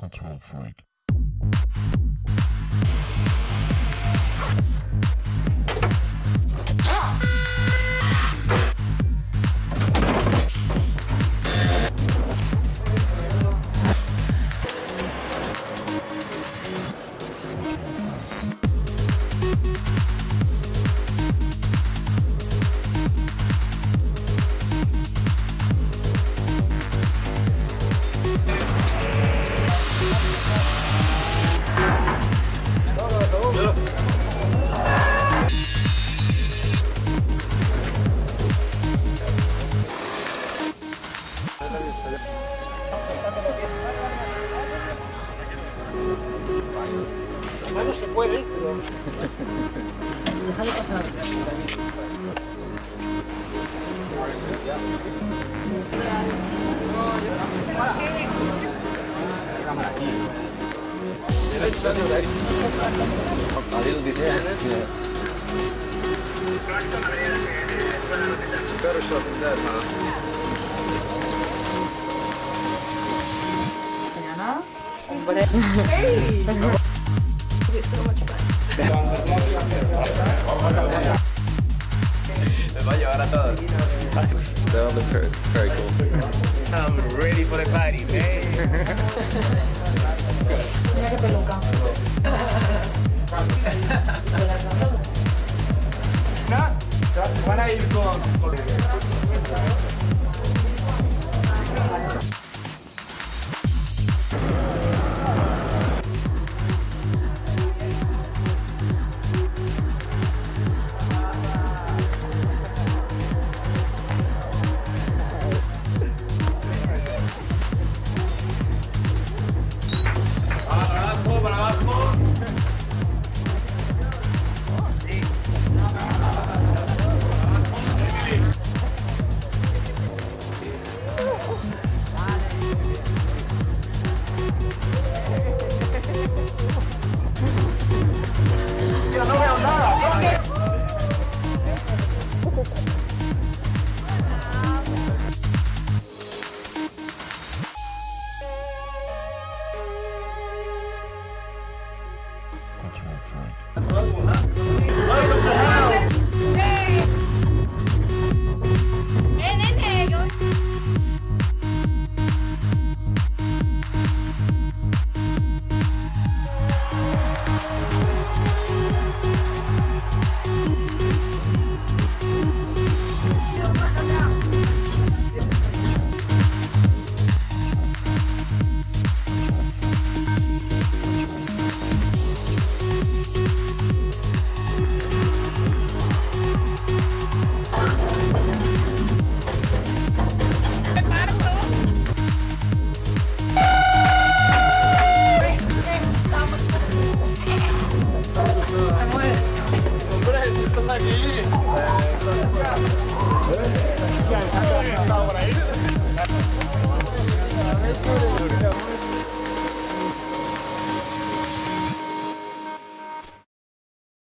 Control freak. Las se puede, pero... Pasar. Cámara aquí. Nadie lo dice, Hombre. Me va a llevar a todos. That all looks very, very cool. I'm ready for the party, man. Mira qué peluca. Van a ir con... Control freak.